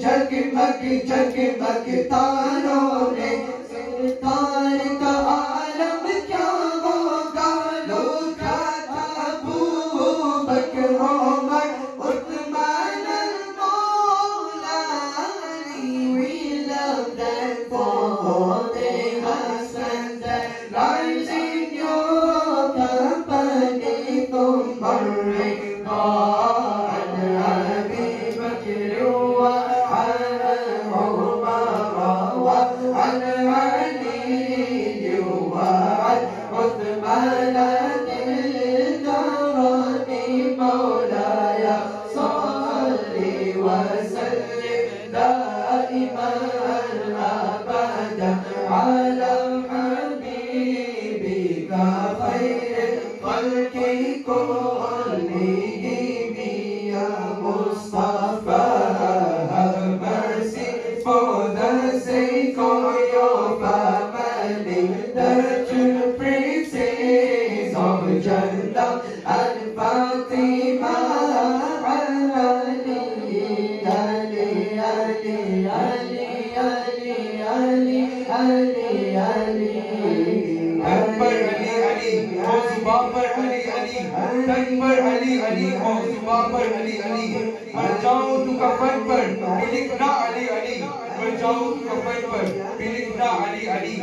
जगमग जगमग तारों ने तार का पर अली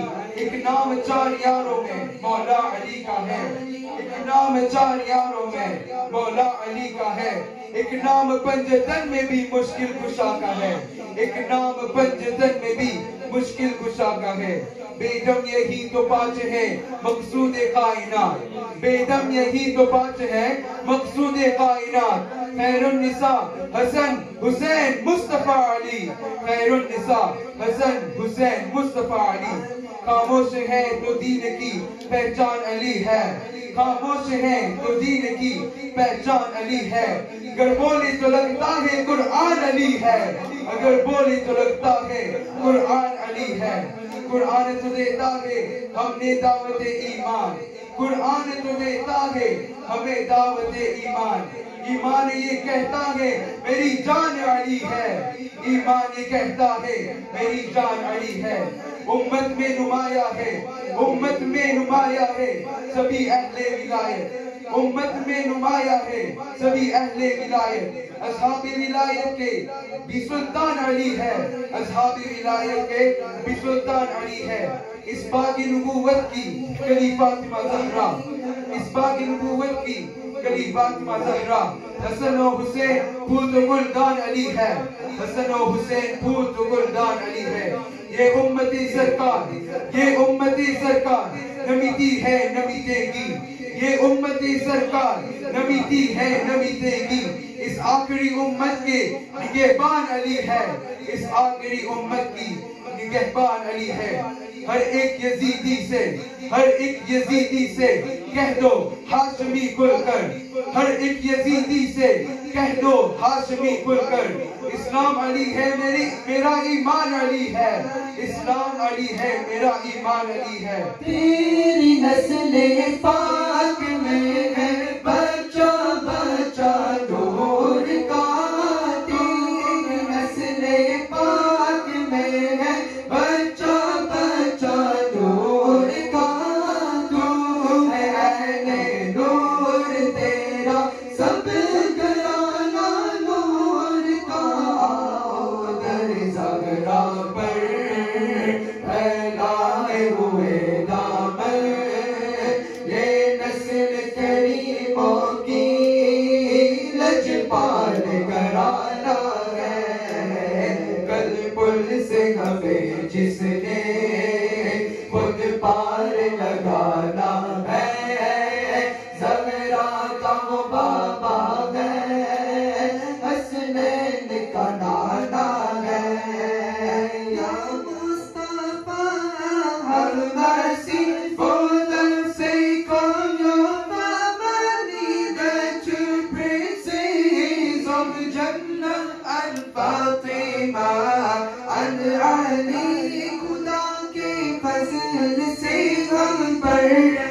एक नाम चार यारों में मौला अली का है एक नाम चार यारों में मौला अली का है। एक नाम पंजतन में भी मुश्किल कुशा का है। एक नाम पंजतन में भी मुश्किल कुशा का है। बेदम यही तो पाँच है, मकसूद कायनात। बेदम यही तो पाँच है, मकसूद कायनात। खैरुन निसा हसन, हुसैन, मुस्तफ़ा अली। खैरुन निसा हसन, हुसैन, मुस्तफ़ा अली। खामोश है तो दीन की पहचान अली है। खामोश है तो दीन की पहचान अली है। अगर बोले तो लगता है कुरआन अली है। अगर बोले तो लगता है कुरआन अली है। कुरआन तो देता है हमने दावत ईमान। कुरआन तो देता है हमें दावत ईमान। ईमान ये कहता है, मेरी जान अली है। ईमान ये कहता है, मेरी जान अली है। उम्मत में नुमाया है, उम्मत में नुमाया है, सभी अहले विलायत। उम्मत में नुमाया है, सभी अहले विलायत। असहाबी विलायत के भी सुल्तान अली है, असहाबी विलायत के भी सुल्तान अली है। इस बागी नबूवत की कली फातिमा जहरा इस बागी नबूवत की कली फातिमा जहरा हसन और हुसैन फूल तो गुलदान अली है। हसन और हुसैन फूल तो गुलदान अली है। ये उम्मती सरकार, ये उम्मती सरकार नमीती है, नमीतेगी। ये उम्मती सरकार नमीती है, नमीतेगी। इस आखिरी उम्मत के निगहबान अली है। इस आखिरी उम्मत की निगहबान अली है। हर एक यजीदी से, हर एक यजीदी से कह दो हाशमी खुलकर। हर एक यजीदी से कह दो हाशमी खुलकर। इस्लाम अली है मेरी, मेरा ईमान अली है। इस्लाम अली है, मेरा ईमान अली है। तेरी नस्ल पाक में है। से हमें जिसने खुद पार लगाना है जमरा का तो बाबा है हंसने का नाना Amen.